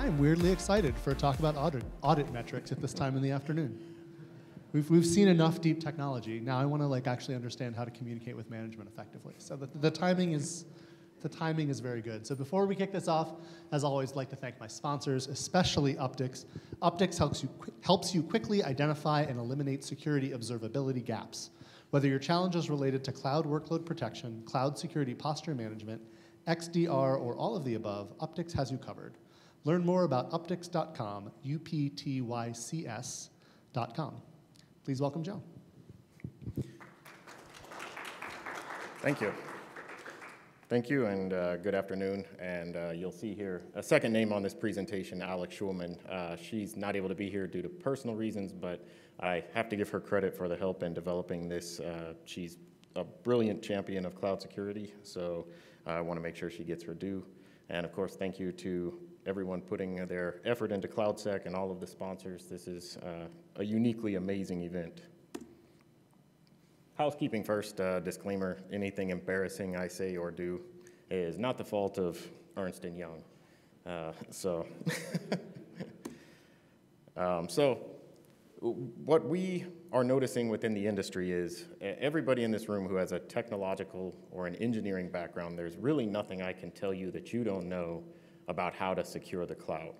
I'm weirdly excited for a talk about audit, audit metrics at this time in the afternoon. We've, we've seen enough deep technology. Now I want to like actually understand how to communicate with management effectively. So the, the timing is the timing is very good. So before we kick this off, as always, I'd like to thank my sponsors, especially Uptycs. Uptycs helps you, helps you quickly identify and eliminate security observability gaps. Whether your challenge is related to cloud workload protection, cloud security posture management, XDR, or all of the above, Uptycs has you covered. Learn more about uptycs.com, U-P-T-Y-C-S.com. Please welcome Joe. Thank you. Thank you, and uh, good afternoon. And uh, you'll see here a second name on this presentation, Alex Shulman. Uh, she's not able to be here due to personal reasons, but I have to give her credit for the help in developing this. Uh, she's a brilliant champion of cloud security, so I want to make sure she gets her due. And of course, thank you to everyone putting their effort into CloudSec and all of the sponsors. This is uh, a uniquely amazing event. Housekeeping first, uh, disclaimer, anything embarrassing I say or do is not the fault of Ernst & Young. Uh, so, um, so what we are noticing within the industry is everybody in this room who has a technological or an engineering background, there's really nothing I can tell you that you don't know about how to secure the cloud.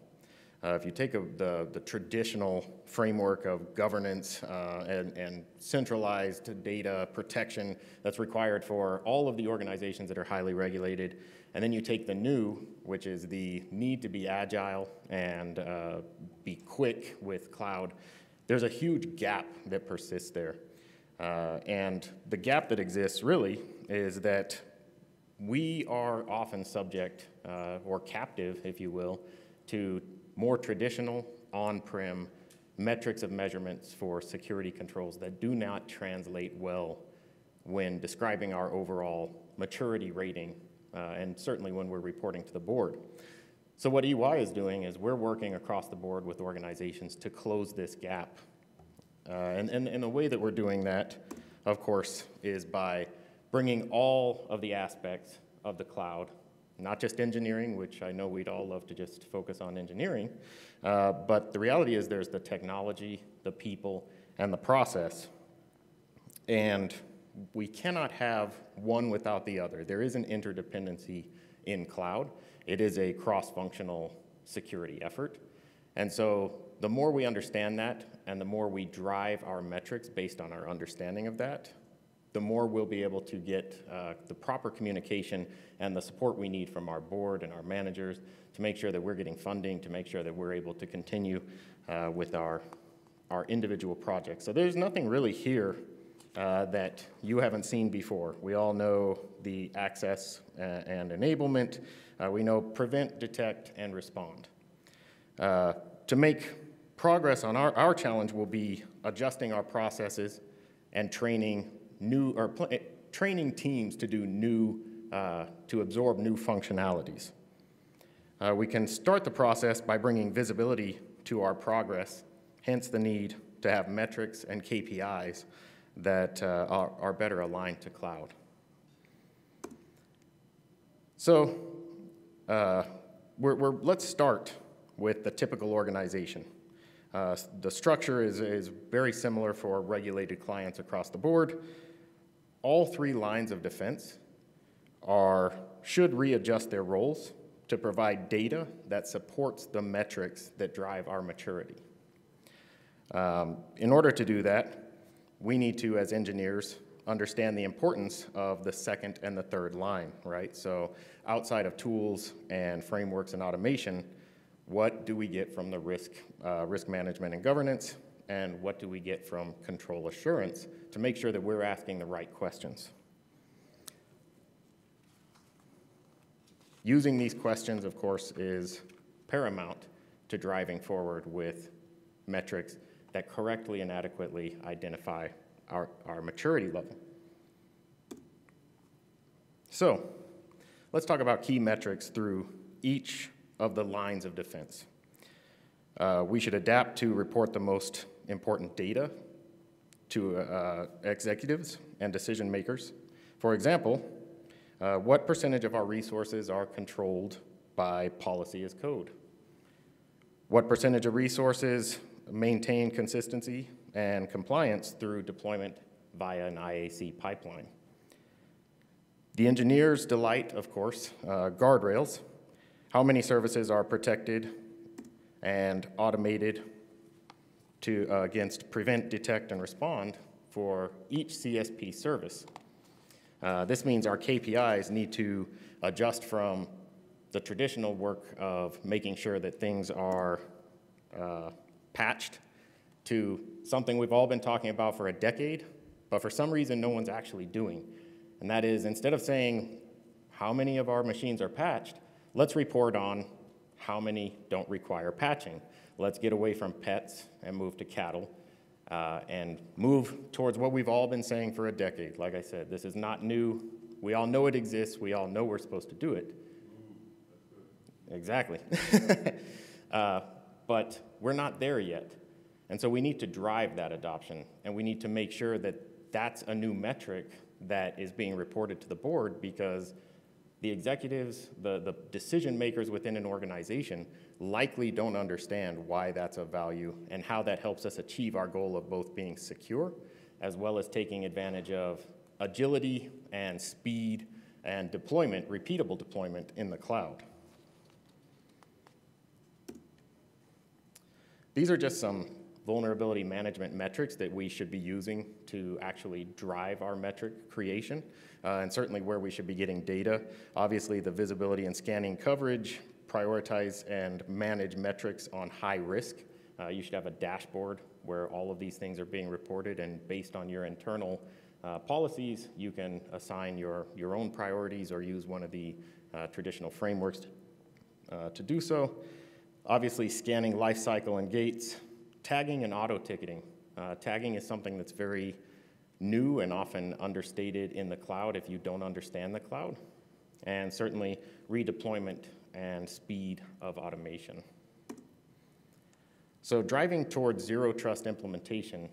Uh, if you take a, the, the traditional framework of governance uh, and, and centralized data protection that's required for all of the organizations that are highly regulated, and then you take the new, which is the need to be agile and uh, be quick with cloud, there's a huge gap that persists there. Uh, and the gap that exists really is that we are often subject uh, or captive, if you will, to more traditional on-prem metrics of measurements for security controls that do not translate well when describing our overall maturity rating, uh, and certainly when we're reporting to the board. So what EY is doing is we're working across the board with organizations to close this gap. Uh, and, and, and the way that we're doing that, of course, is by bringing all of the aspects of the cloud not just engineering, which I know we'd all love to just focus on engineering, uh, but the reality is there's the technology, the people, and the process. And we cannot have one without the other. There is an interdependency in cloud. It is a cross-functional security effort. And so the more we understand that and the more we drive our metrics based on our understanding of that, the more we'll be able to get uh, the proper communication and the support we need from our board and our managers to make sure that we're getting funding, to make sure that we're able to continue uh, with our, our individual projects. So there's nothing really here uh, that you haven't seen before. We all know the access uh, and enablement. Uh, we know prevent, detect, and respond. Uh, to make progress on our, our challenge will be adjusting our processes and training new, or eh, training teams to do new, uh, to absorb new functionalities. Uh, we can start the process by bringing visibility to our progress, hence the need to have metrics and KPIs that uh, are, are, better aligned to cloud. So uh, we're, we're, let's start with the typical organization. Uh, the structure is, is very similar for regulated clients across the board all three lines of defense are, should readjust their roles to provide data that supports the metrics that drive our maturity. Um, in order to do that, we need to, as engineers, understand the importance of the second and the third line, right? So outside of tools and frameworks and automation, what do we get from the risk, uh, risk management and governance? And what do we get from control assurance to make sure that we're asking the right questions. Using these questions, of course, is paramount to driving forward with metrics that correctly and adequately identify our, our maturity level. So, let's talk about key metrics through each of the lines of defense. Uh, we should adapt to report the most important data to uh, executives and decision makers. For example, uh, what percentage of our resources are controlled by policy as code? What percentage of resources maintain consistency and compliance through deployment via an IAC pipeline? The engineer's delight, of course, uh, guardrails. How many services are protected and automated to, uh, against prevent, detect, and respond for each CSP service? Uh, this means our KPIs need to adjust from the traditional work of making sure that things are uh, patched to something we've all been talking about for a decade, but for some reason no one's actually doing. And that is instead of saying how many of our machines are patched, let's report on how many don't require patching. Let's get away from pets and move to cattle uh, and move towards what we've all been saying for a decade. Like I said, this is not new. We all know it exists. We all know we're supposed to do it. Exactly. uh, but we're not there yet. And so we need to drive that adoption, and we need to make sure that that's a new metric that is being reported to the board because the executives, the, the decision makers within an organization likely don't understand why that's of value and how that helps us achieve our goal of both being secure as well as taking advantage of agility and speed and deployment, repeatable deployment in the cloud. These are just some vulnerability management metrics that we should be using to actually drive our metric creation, uh, and certainly where we should be getting data. Obviously, the visibility and scanning coverage, prioritize and manage metrics on high risk. Uh, you should have a dashboard where all of these things are being reported, and based on your internal uh, policies, you can assign your, your own priorities or use one of the uh, traditional frameworks uh, to do so. Obviously, scanning life cycle and gates, tagging and auto ticketing. Uh, tagging is something that's very new and often understated in the cloud if you don't understand the cloud. And certainly redeployment and speed of automation. So driving towards zero trust implementation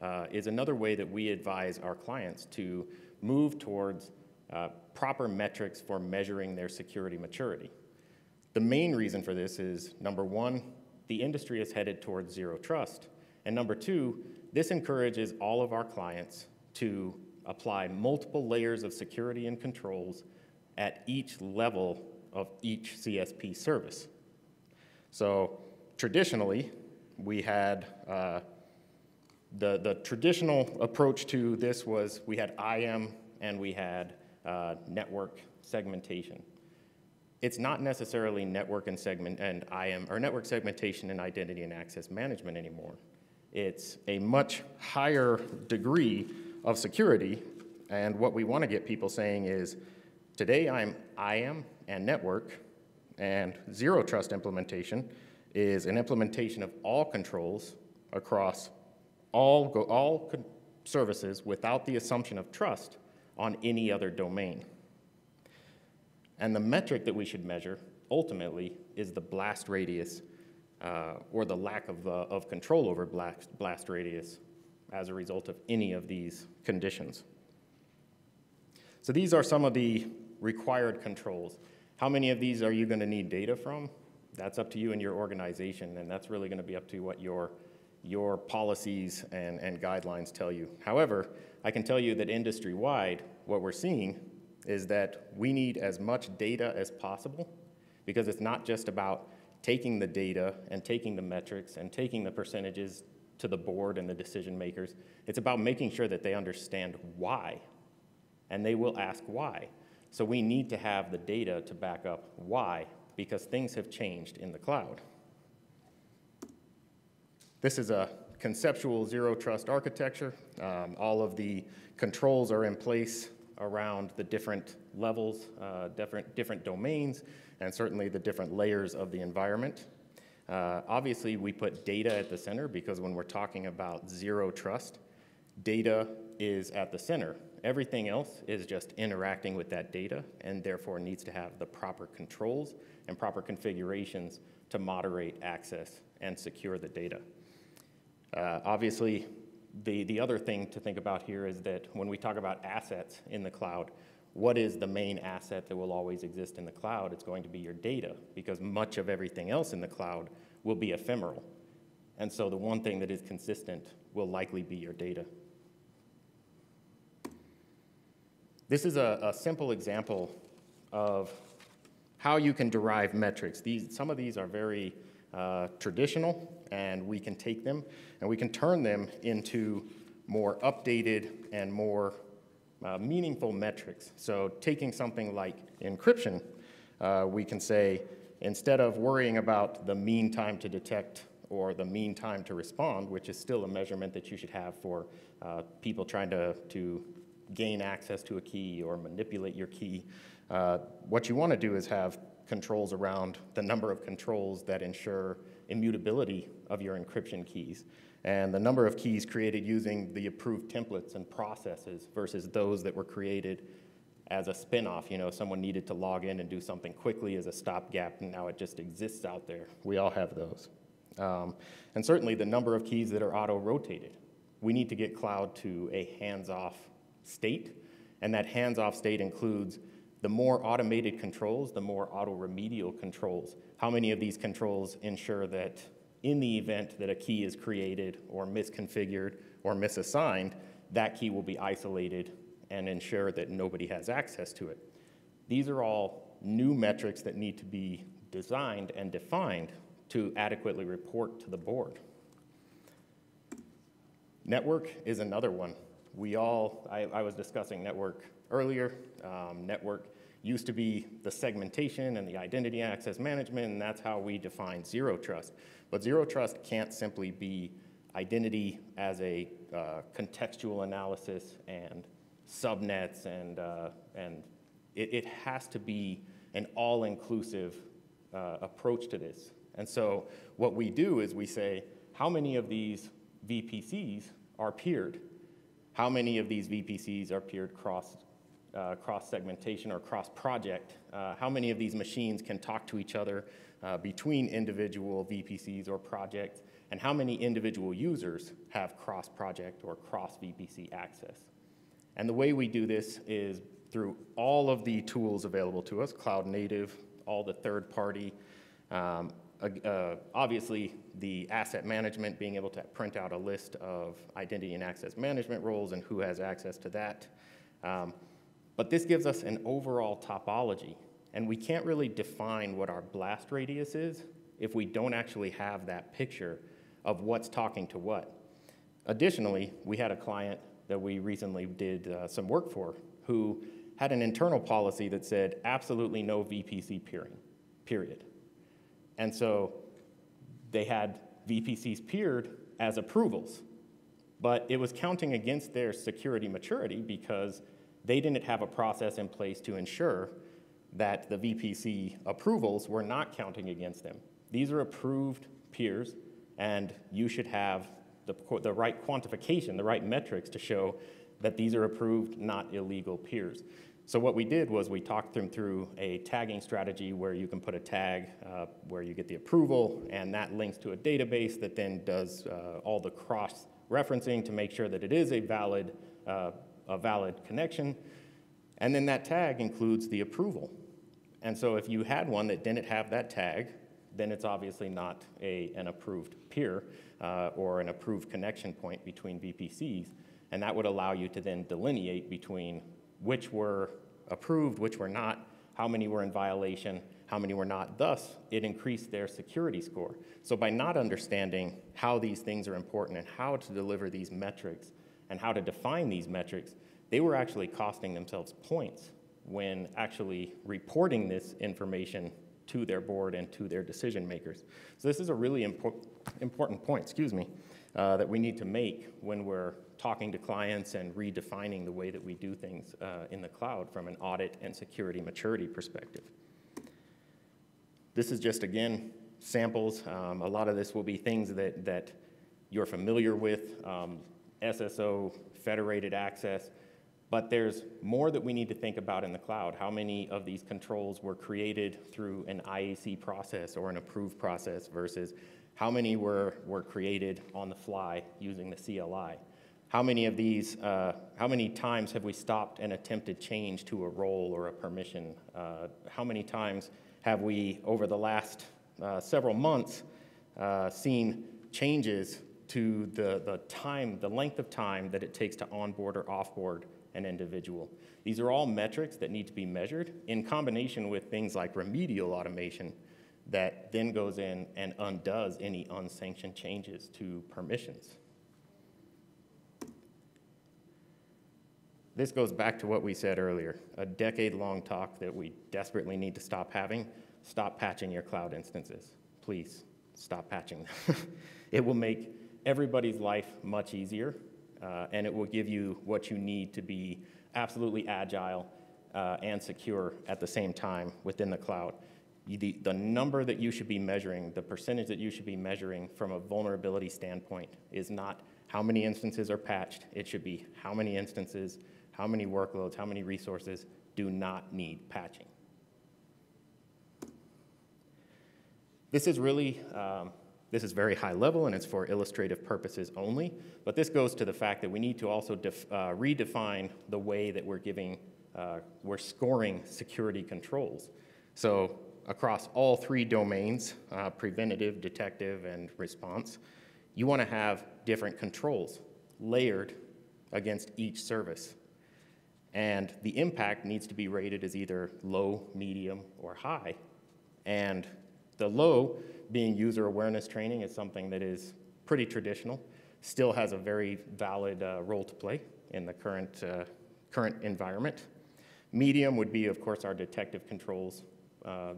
uh, is another way that we advise our clients to move towards uh, proper metrics for measuring their security maturity. The main reason for this is number one, the industry is headed towards zero trust. And number two, this encourages all of our clients to apply multiple layers of security and controls at each level of each CSP service. So traditionally, we had uh, the, the traditional approach to this was we had IAM and we had uh, network segmentation it's not necessarily network and segment and IAM or network segmentation and identity and access management anymore. It's a much higher degree of security. And what we want to get people saying is, today I'm IAM and network, and zero trust implementation is an implementation of all controls across all, all services without the assumption of trust on any other domain. And the metric that we should measure ultimately is the blast radius uh, or the lack of, uh, of control over blast, blast radius as a result of any of these conditions. So these are some of the required controls. How many of these are you going to need data from? That's up to you and your organization, and that's really going to be up to what your, your policies and, and guidelines tell you. However, I can tell you that industry-wide, what we're seeing is that we need as much data as possible because it's not just about taking the data and taking the metrics and taking the percentages to the board and the decision makers. It's about making sure that they understand why, and they will ask why. So we need to have the data to back up why, because things have changed in the cloud. This is a conceptual zero trust architecture. Um, all of the controls are in place around the different levels, uh, different, different domains, and certainly the different layers of the environment. Uh, obviously, we put data at the center because when we're talking about zero trust, data is at the center. Everything else is just interacting with that data and therefore needs to have the proper controls and proper configurations to moderate access and secure the data. Uh, obviously, the, the other thing to think about here is that when we talk about assets in the cloud, what is the main asset that will always exist in the cloud? It's going to be your data because much of everything else in the cloud will be ephemeral. And so the one thing that is consistent will likely be your data. This is a, a simple example of how you can derive metrics. These, some of these are very uh, traditional, and we can take them and we can turn them into more updated and more uh, meaningful metrics. So taking something like encryption, uh, we can say, instead of worrying about the mean time to detect or the mean time to respond, which is still a measurement that you should have for uh, people trying to, to gain access to a key or manipulate your key, uh, what you want to do is have controls around the number of controls that ensure immutability of your encryption keys and the number of keys created using the approved templates and processes versus those that were created as a spinoff. You know, someone needed to log in and do something quickly as a stopgap, and now it just exists out there. We all have those. Um, and certainly the number of keys that are auto-rotated. We need to get cloud to a hands-off state, and that hands-off state includes the more automated controls, the more auto-remedial controls. How many of these controls ensure that in the event that a key is created or misconfigured or misassigned, that key will be isolated and ensure that nobody has access to it. These are all new metrics that need to be designed and defined to adequately report to the board. Network is another one. We all, I, I was discussing network earlier. Um, network used to be the segmentation and the identity access management, and that's how we define zero trust. But zero trust can't simply be identity as a uh, contextual analysis and subnets, and, uh, and it, it, has to be an all-inclusive uh, approach to this. And so what we do is we say, how many of these VPCs are peered? How many of these VPCs are peered cross, uh, cross segmentation or cross project? Uh, how many of these machines can talk to each other uh, between individual VPCs or projects? And how many individual users have cross project or cross VPC access? And the way we do this is through all of the tools available to us, cloud native, all the third party, um, uh, obviously the asset management, being able to print out a list of identity and access management roles and who has access to that. Um, but this gives us an overall topology, and we can't really define what our blast radius is if we don't actually have that picture of what's talking to what. Additionally, we had a client that we recently did uh, some work for who had an internal policy that said absolutely no VPC peering, period. And so they had VPCs peered as approvals, but it was counting against their security maturity because they didn't have a process in place to ensure that the VPC approvals were not counting against them. These are approved peers, and you should have the, the right quantification, the right metrics to show that these are approved, not illegal peers. So what we did was we talked them through a tagging strategy where you can put a tag uh, where you get the approval, and that links to a database that then does uh, all the cross-referencing to make sure that it is a valid, uh, a valid connection. And then that tag includes the approval. And so if you had one that didn't have that tag, then it's obviously not a, an approved peer uh, or an approved connection point between VPCs. And that would allow you to then delineate between which were approved, which were not, how many were in violation, how many were not. Thus, it increased their security score. So by not understanding how these things are important and how to deliver these metrics and how to define these metrics, they were actually costing themselves points when actually reporting this information to their board and to their decision makers. So this is a really impor important point, excuse me, uh, that we need to make when we're talking to clients and redefining the way that we do things uh, in the cloud from an audit and security maturity perspective. This is just, again, samples. Um, a lot of this will be things that, that you're familiar with, um, SSO, federated access, but there's more that we need to think about in the cloud. How many of these controls were created through an IAC process or an approved process versus how many were, were created on the fly using the CLI? How many of these, uh, how many times have we stopped and attempted change to a role or a permission? Uh, how many times have we, over the last uh, several months, uh, seen changes to the, the time, the length of time that it takes to onboard or offboard an individual. These are all metrics that need to be measured in combination with things like remedial automation that then goes in and undoes any unsanctioned changes to permissions. This goes back to what we said earlier, a decade-long talk that we desperately need to stop having. Stop patching your cloud instances. Please, stop patching them. it will make everybody's life much easier, uh, and it will give you what you need to be absolutely agile uh, and secure at the same time within the cloud. The, the number that you should be measuring, the percentage that you should be measuring from a vulnerability standpoint is not how many instances are patched. It should be how many instances, how many workloads, how many resources do not need patching. This is really, um, this is very high level and it's for illustrative purposes only, but this goes to the fact that we need to also uh, redefine the way that we're giving, uh, we're scoring security controls. So across all three domains, uh, preventative, detective, and response, you want to have different controls layered against each service. And the impact needs to be rated as either low, medium, or high. And the low being user awareness training is something that is pretty traditional, still has a very valid uh, role to play in the current, uh, current environment. Medium would be, of course, our detective controls. Uh,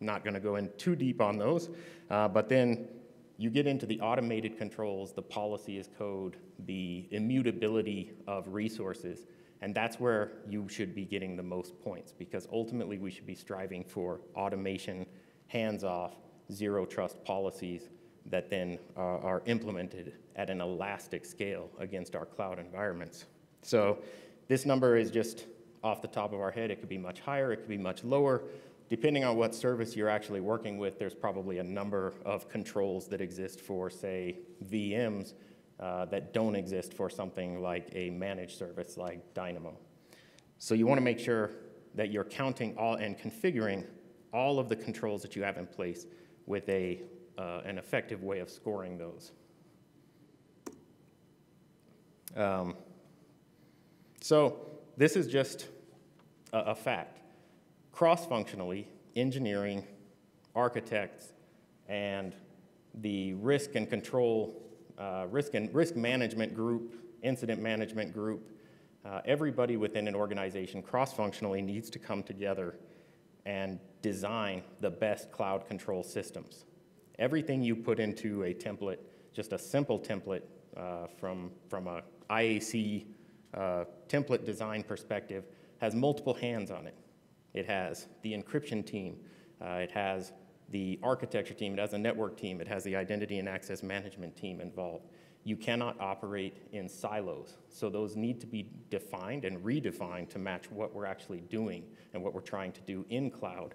not going to go in too deep on those, uh, but then you get into the automated controls, the policy as code, the immutability of resources, and that's where you should be getting the most points because ultimately we should be striving for automation hands-off, zero trust policies that then uh, are implemented at an elastic scale against our cloud environments. So this number is just off the top of our head. It could be much higher, it could be much lower. Depending on what service you're actually working with, there's probably a number of controls that exist for, say, VMs uh, that don't exist for something like a managed service like Dynamo. So you want to make sure that you're counting all and configuring all of the controls that you have in place with a, uh, an effective way of scoring those. Um, so this is just a, a fact. Cross-functionally, engineering, architects, and the risk and control, uh, risk and risk management group, incident management group, uh, everybody within an organization cross-functionally needs to come together and design the best cloud control systems. Everything you put into a template, just a simple template uh, from, from a IAC uh, template design perspective, has multiple hands on it. It has the encryption team, uh, it has the architecture team, it has a network team, it has the identity and access management team involved you cannot operate in silos. So those need to be defined and redefined to match what we're actually doing and what we're trying to do in cloud.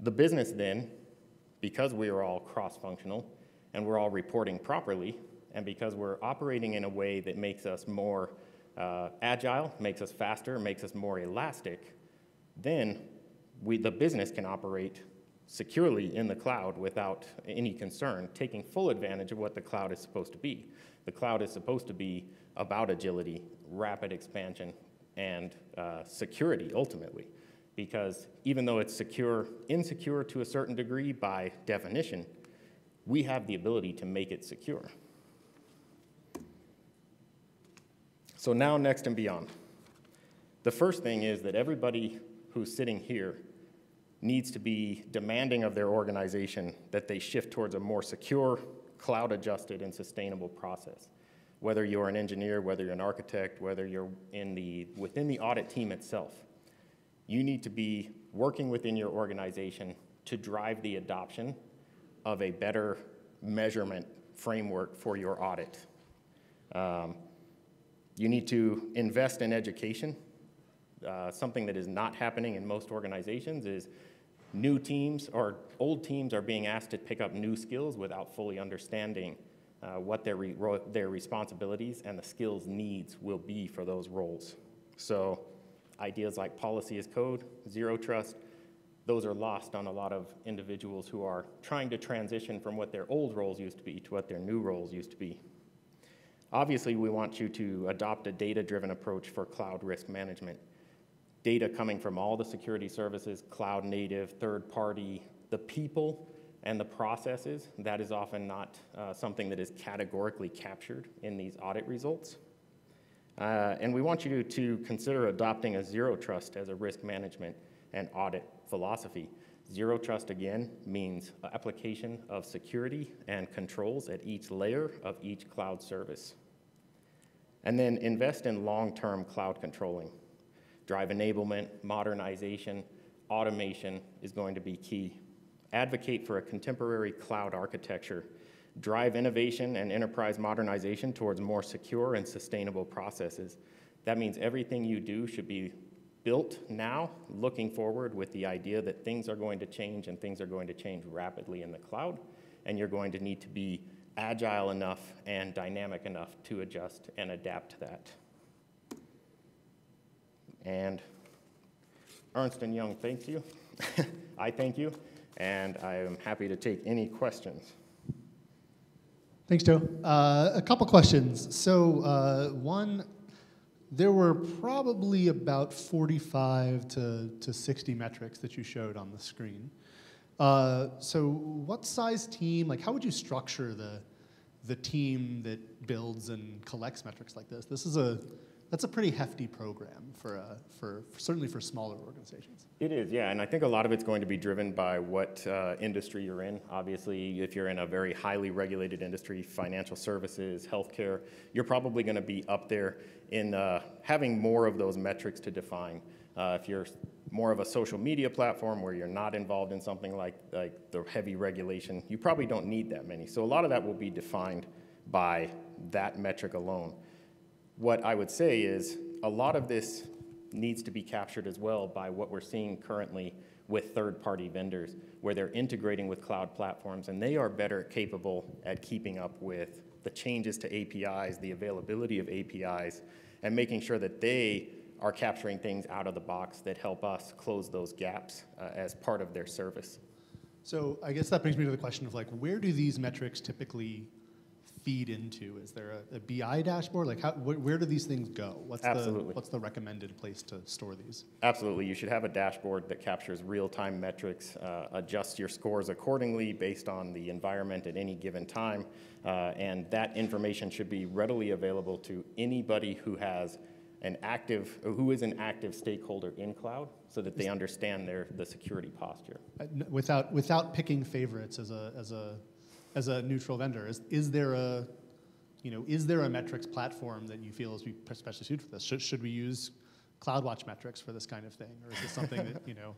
The business then, because we are all cross-functional and we're all reporting properly, and because we're operating in a way that makes us more uh, agile, makes us faster, makes us more elastic, then we, the business can operate securely in the cloud without any concern, taking full advantage of what the cloud is supposed to be. The cloud is supposed to be about agility, rapid expansion, and uh, security ultimately. Because even though it's secure, insecure to a certain degree by definition, we have the ability to make it secure. So now, next and beyond. The first thing is that everybody who's sitting here needs to be demanding of their organization that they shift towards a more secure, cloud adjusted, and sustainable process. Whether you're an engineer, whether you're an architect, whether you're in the, within the audit team itself, you need to be working within your organization to drive the adoption of a better measurement framework for your audit. Um, you need to invest in education. Uh, something that is not happening in most organizations is new teams or old teams are being asked to pick up new skills without fully understanding uh, what their, re their responsibilities and the skills needs will be for those roles. So ideas like policy as code, zero trust, those are lost on a lot of individuals who are trying to transition from what their old roles used to be to what their new roles used to be. Obviously, we want you to adopt a data-driven approach for cloud risk management. Data coming from all the security services, cloud native, third party, the people and the processes, that is often not uh, something that is categorically captured in these audit results. Uh, and we want you to, to consider adopting a zero trust as a risk management and audit philosophy. Zero trust, again, means application of security and controls at each layer of each cloud service. And then invest in long-term cloud controlling. Drive enablement, modernization, automation is going to be key. Advocate for a contemporary cloud architecture. Drive innovation and enterprise modernization towards more secure and sustainable processes. That means everything you do should be built now, looking forward with the idea that things are going to change and things are going to change rapidly in the cloud, and you're going to need to be agile enough and dynamic enough to adjust and adapt to that. And Ernst & Young thanks you. I thank you, and I am happy to take any questions. Thanks, Joe. Uh, a couple questions. So uh, one, there were probably about 45 to, to 60 metrics that you showed on the screen. Uh, so what size team, like how would you structure the, the team that builds and collects metrics like this? This is a, that's a pretty hefty program for, for, for, certainly for smaller organizations. It is, yeah, and I think a lot of it's going to be driven by what uh, industry you're in. Obviously, if you're in a very highly regulated industry, financial services, healthcare, you're probably going to be up there in uh, having more of those metrics to define. Uh, if you're more of a social media platform where you're not involved in something like, like the heavy regulation, you probably don't need that many. So a lot of that will be defined by that metric alone. What I would say is a lot of this needs to be captured as well by what we're seeing currently with third-party vendors, where they're integrating with cloud platforms, and they are better capable at keeping up with the changes to APIs, the availability of APIs, and making sure that they are capturing things out of the box that help us close those gaps uh, as part of their service. So I guess that brings me to the question of like, where do these metrics typically feed into? Is there a, a BI dashboard? Like, how, wh where do these things go? What's Absolutely. The, what's the recommended place to store these? Absolutely. You should have a dashboard that captures real-time metrics, uh, adjusts your scores accordingly based on the environment at any given time, uh, and that information should be readily available to anybody who has an active, who is an active stakeholder in cloud so that they understand their, the security posture. Uh, without, without picking favorites as a, as a as a neutral vendor? Is, is there a, you know, is there a metrics platform that you feel is especially suited for this? Should, should we use CloudWatch metrics for this kind of thing? Or is this something that, you know,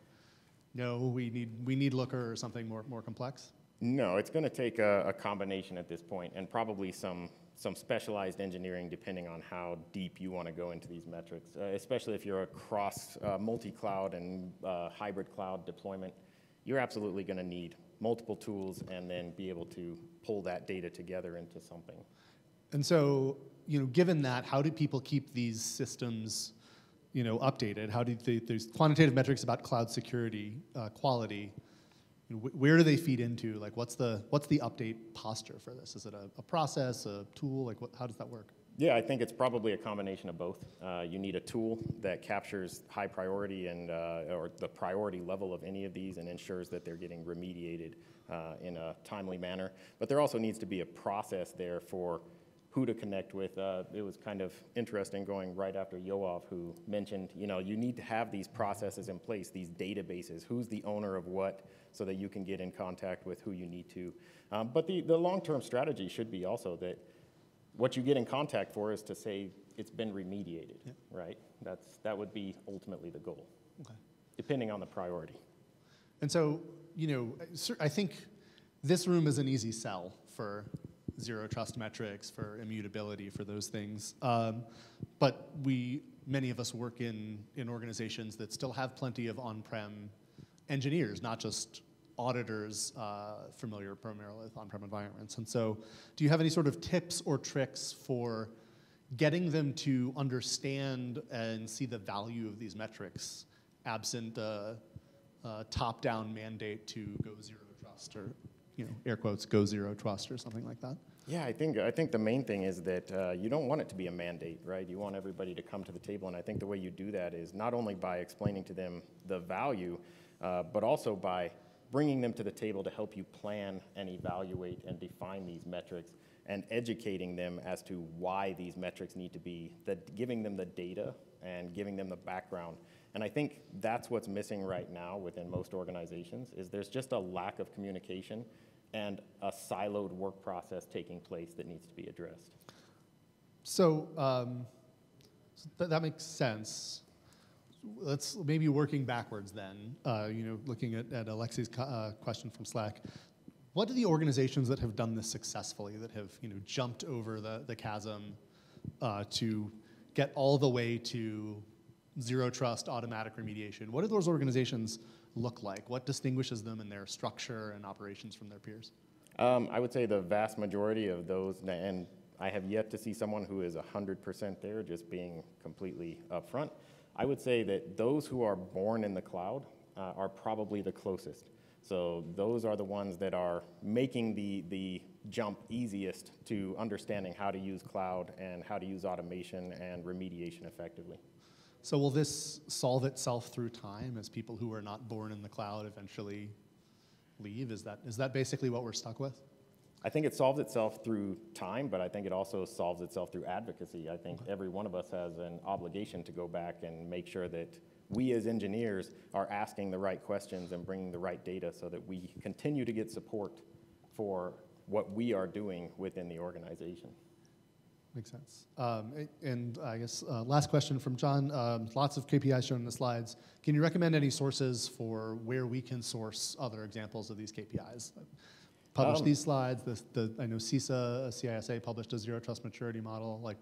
no, we need, we need Looker or something more, more complex? No, it's going to take a, a, combination at this point and probably some, some specialized engineering depending on how deep you want to go into these metrics, uh, especially if you're across uh, multi-cloud and uh, hybrid cloud deployment. You're absolutely going to need multiple tools and then be able to pull that data together into something. And so, you know, given that, how do people keep these systems, you know, updated? How do they, there's quantitative metrics about cloud security, uh, quality. You know, where do they feed into? Like, what's the what's the update posture for this? Is it a, a process, a tool? Like, what, how does that work? Yeah, I think it's probably a combination of both. Uh, you need a tool that captures high priority and uh, or the priority level of any of these and ensures that they're getting remediated uh, in a timely manner. But there also needs to be a process there for who to connect with. Uh, it was kind of interesting going right after Yoav, who mentioned, you know, you need to have these processes in place, these databases. Who's the owner of what, so that you can get in contact with who you need to. Um, but the, the long-term strategy should be also that what you get in contact for is to say it's been remediated, yeah. right? That's, that would be ultimately the goal, okay. depending on the priority. And so, you know, I think this room is an easy sell for zero trust metrics, for immutability, for those things. Um, but we, many of us work in, in organizations that still have plenty of on-prem engineers, not just auditors uh, familiar primarily with on-prem environments. And so do you have any sort of tips or tricks for getting them to understand and see the value of these metrics absent a, uh, top-down mandate to go zero trust or, you know, air quotes, go zero trust or something like that? Yeah, I think, I think the main thing is that uh, you don't want it to be a mandate, right? You want everybody to come to the table, and I think the way you do that is not only by explaining to them the value, uh, but also by bringing them to the table to help you plan and evaluate and define these metrics and educating them as to why these metrics need to be, that giving them the data and giving them the background. And I think that's what's missing right now within most organizations is there's just a lack of communication and a siloed work process taking place that needs to be addressed. So um, so that makes sense. Let's maybe working backwards then. Uh, you know, looking at, at Alexi's uh, question from Slack. What are the organizations that have done this successfully, that have you know jumped over the, the chasm uh, to get all the way to zero trust automatic remediation? What do those organizations look like? What distinguishes them in their structure and operations from their peers? Um, I would say the vast majority of those, and I have yet to see someone who is 100% there, just being completely upfront. I would say that those who are born in the cloud uh, are probably the closest. So those are the ones that are making the, the jump easiest to understanding how to use cloud and how to use automation and remediation effectively. So will this solve itself through time as people who are not born in the cloud eventually leave? Is that, is that basically what we're stuck with? I think it solves itself through time, but I think it also solves itself through advocacy. I think every one of us has an obligation to go back and make sure that we as engineers are asking the right questions and bringing the right data so that we continue to get support for what we are doing within the organization. Makes sense. Um, and I guess uh, last question from John. Um, lots of KPIs shown in the slides. Can you recommend any sources for where we can source other examples of these KPIs? Publish Um, these slides. The, the, I know CISA, CISA published a zero trust maturity model. Like,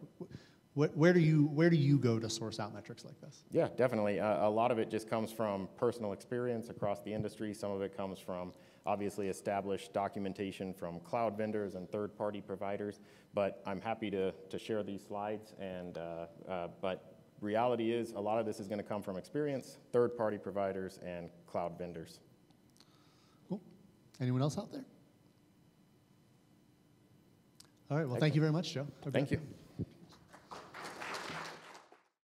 wh- where do you where do you go to source out metrics like this? Yeah, definitely. Uh, a lot of it just comes from personal experience across the industry. Some of it comes from obviously established documentation from cloud vendors and third-party providers. But I'm happy to, to share these slides. And uh, uh, but reality is, a lot of this is going to come from experience, third-party providers, and cloud vendors. Cool. Anyone else out there? All right. Well, thank you very much, Joe. Thank you.